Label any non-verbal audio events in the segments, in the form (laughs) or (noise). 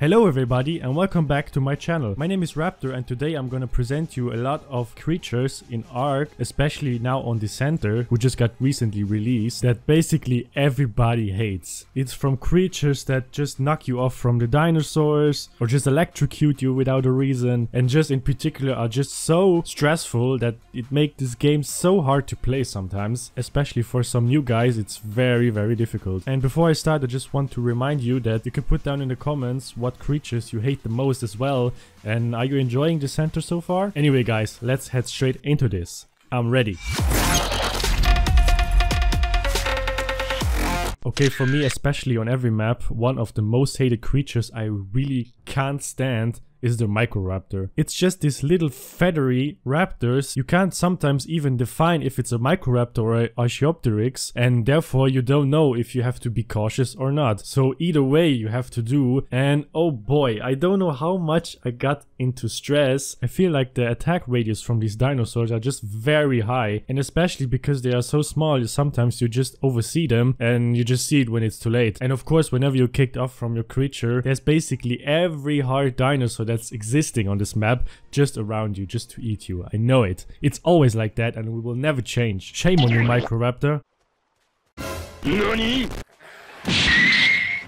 Hello everybody and welcome back to my channel. My name is Raptor and today I'm gonna present you a lot of creatures in Ark, especially now on The Center, who just got recently released, that basically everybody hates. It's from creatures that just knock you off from the dinosaurs, or just electrocute you without a reason, and just in particular are just so stressful that it makes this game so hard to play sometimes, especially for some new guys, it's very very difficult. And before I start I just want to remind you that you can put down in the comments what what creatures you hate the most as well. And are you enjoying the center so far? Anyway guys, let's head straight into this. I'm ready. Okay, for me, especially on every map, one of the most hated creatures I really can't stand is the Microraptor. It's just these little feathery raptors. You can't sometimes even define if it's a Microraptor or a Archaeopteryx and therefore you don't know if you have to be cautious or not. So either way you have to do and oh boy, I don't know how much I got into stress. I feel like the attack radius from these dinosaurs are just very high and especially because they are so small sometimes you just oversee them and you just see it when it's too late. And of course whenever you're kicked off from your creature there's basically every hard dinosaur that's existing on this map just around you, just to eat you. I know it. It's always like that and we will never change. Shame on you, Microraptor.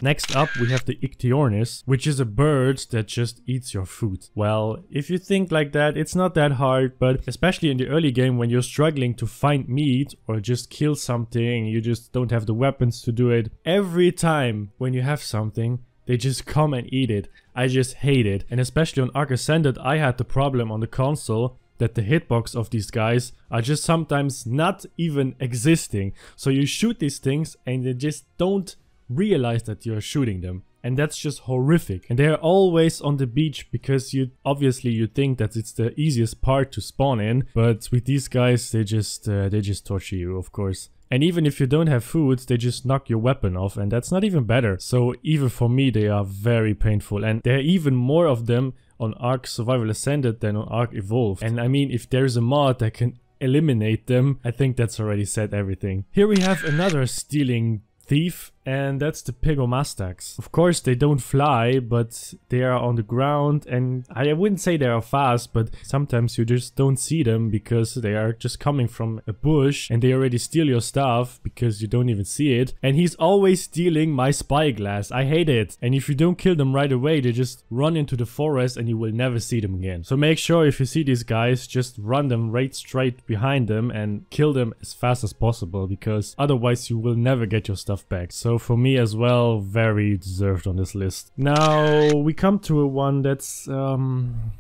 Next up, we have the Ichthyornis, which is a bird that just eats your food. Well, if you think like that, it's not that hard, but especially in the early game when you're struggling to find meat or just kill something, you just don't have the weapons to do it. Every time when you have something, they just come and eat it. I just hate it. And especially on Ark Ascended, I had the problem on the console that the hitbox of these guys are just sometimes not even existing. So you shoot these things and they just don't realize that you're shooting them. And that's just horrific. And they're always on the beach because you obviously you think that it's the easiest part to spawn in, but with these guys they just uh, they just torture you, of course. And even if you don't have food, they just knock your weapon off and that's not even better. So even for me, they are very painful and there are even more of them on Ark Survival Ascended than on Ark Evolved. And I mean, if there's a mod that can eliminate them, I think that's already said everything. Here we have another stealing thief and that's the Pegomastax. Of course they don't fly but they are on the ground and I wouldn't say they are fast but sometimes you just don't see them because they are just coming from a bush and they already steal your stuff because you don't even see it and he's always stealing my spyglass. I hate it and if you don't kill them right away they just run into the forest and you will never see them again. So make sure if you see these guys just run them right straight behind them and kill them as fast as possible because otherwise you will never get your stuff back. So for me as well, very deserved on this list. Now we come to a one that's um,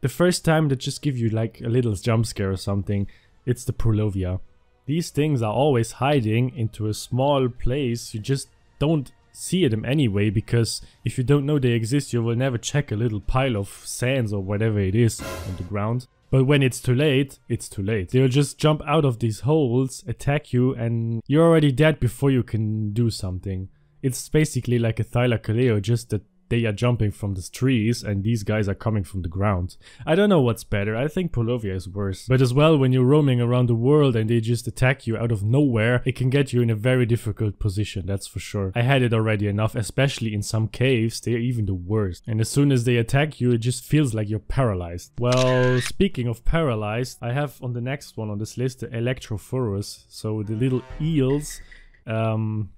the first time that just give you like a little jump scare or something. It's the Purlovia. These things are always hiding into a small place. You just don't see them anyway because if you don't know they exist you will never check a little pile of sands or whatever it is on the ground. But when it's too late, it's too late. They'll just jump out of these holes, attack you, and you're already dead before you can do something. It's basically like a Thylacoleo, just that they are jumping from the trees and these guys are coming from the ground. I don't know what's better, I think Purlovia is worse. But as well, when you're roaming around the world and they just attack you out of nowhere, it can get you in a very difficult position, that's for sure. I had it already enough, especially in some caves, they're even the worst. And as soon as they attack you, it just feels like you're paralyzed. Well, speaking of paralyzed, I have on the next one on this list the Electrophorus, so the little eels. Um,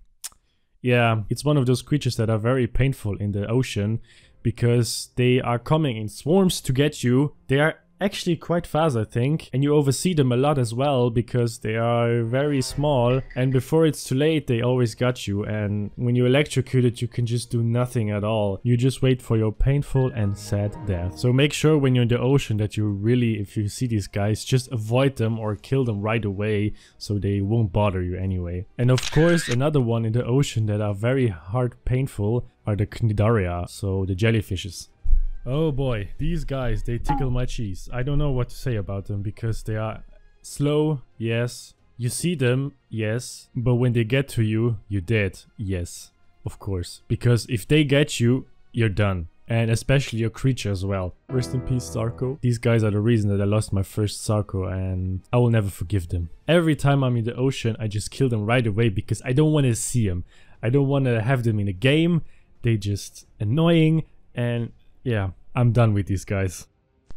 yeah, it's one of those creatures that are very painful in the ocean because they are coming in swarms to get you. They are actually quite fast I think. And you oversee them a lot as well because they are very small. And before it's too late they always got you. And when you electrocute it you can just do nothing at all. You just wait for your painful and sad death. So make sure when you're in the ocean that you really if you see these guys just avoid them or kill them right away so they won't bother you anyway. And of course another one in the ocean that are very hard painful are the cnidaria so the jellyfishes Oh boy, these guys, they tickle my cheese. I don't know what to say about them because they are slow, yes. You see them, yes. But when they get to you, you're dead, yes. Of course. Because if they get you, you're done. And especially your creature as well. Rest in peace, Sarco. These guys are the reason that I lost my first Sarco and I will never forgive them. Every time I'm in the ocean, I just kill them right away because I don't want to see them. I don't want to have them in a game. They just annoying And yeah, I'm done with these guys.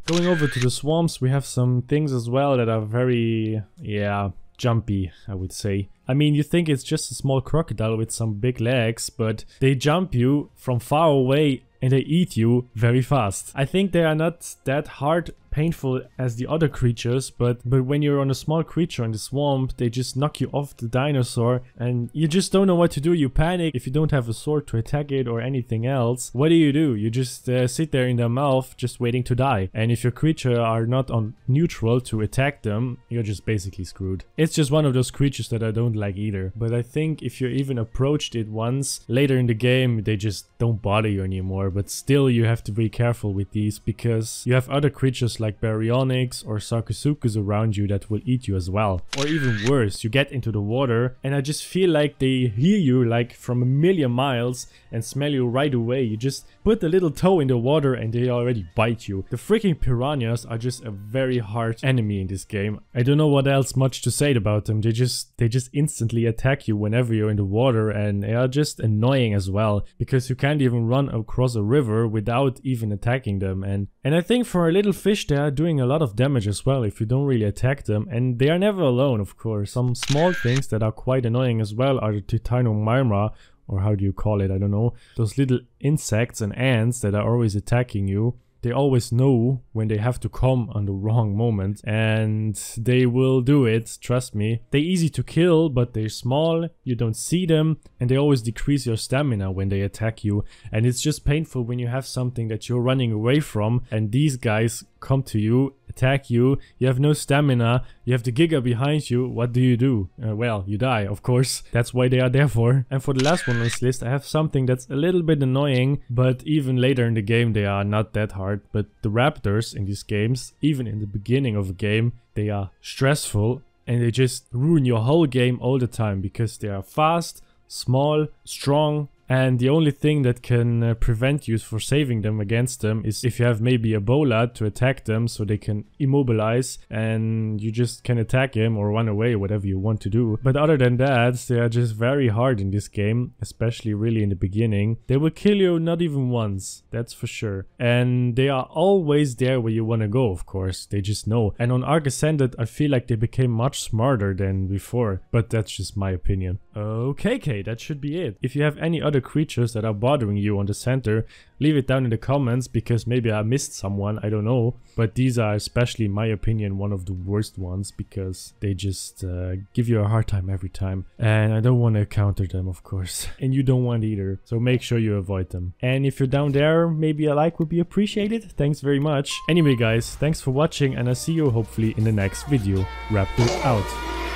Going over to the swamps, we have some things as well that are very, yeah, jumpy, I would say. I mean, you think it's just a small crocodile with some big legs, but they jump you from far away and they eat you very fast. I think they are not that hard painful as the other creatures, but but when you're on a small creature in the swamp, they just knock you off the dinosaur and you just don't know what to do. You panic if you don't have a sword to attack it or anything else. What do you do? You just uh, sit there in their mouth just waiting to die. And if your creature are not on neutral to attack them, you're just basically screwed. It's just one of those creatures that I don't like either. But I think if you even approached it once, later in the game, they just don't bother you anymore. But still, you have to be careful with these because you have other creatures like baryonyx or sarcosuchus around you that will eat you as well. Or even worse, you get into the water and I just feel like they hear you like from a million miles and smell you right away. You just put a little toe in the water and they already bite you. The freaking piranhas are just a very hard enemy in this game. I don't know what else much to say about them. They just they just instantly attack you whenever you're in the water and they are just annoying as well because you can't even run across a river without even attacking them and and I think for a little fish they are doing a lot of damage as well if you don't really attack them. And they are never alone of course. Some small things that are quite annoying as well are the Titanomyrma or how do you call it, I don't know, those little insects and ants that are always attacking you they always know when they have to come on the wrong moment and they will do it, trust me. They're easy to kill, but they're small, you don't see them, and they always decrease your stamina when they attack you. And it's just painful when you have something that you're running away from and these guys come to you, attack you, you have no stamina, you have the Giga behind you, what do you do? Uh, well, you die, of course. That's why they are there for. And for the last one on this list, I have something that's a little bit annoying, but even later in the game they are not that hard. But the raptors in these games, even in the beginning of a game, they are stressful and they just ruin your whole game all the time because they are fast, small, strong, and the only thing that can uh, prevent you for saving them against them is if you have maybe a bolad to attack them so they can immobilize and you just can attack him or run away, whatever you want to do. But other than that, they are just very hard in this game, especially really in the beginning. They will kill you not even once, that's for sure. And they are always there where you want to go, of course. They just know. And on Ark Ascended, I feel like they became much smarter than before, but that's just my opinion. Okay, K, that should be it. If you have any other creatures that are bothering you on the center, leave it down in the comments because maybe I missed someone, I don't know. But these are especially, in my opinion, one of the worst ones because they just uh, give you a hard time every time. And I don't want to counter them, of course. (laughs) And you don't want either, so make sure you avoid them. And if you're down there, maybe a like would be appreciated. Thanks very much. Anyway guys, thanks for watching and I'll see you hopefully in the next video. Raptor out.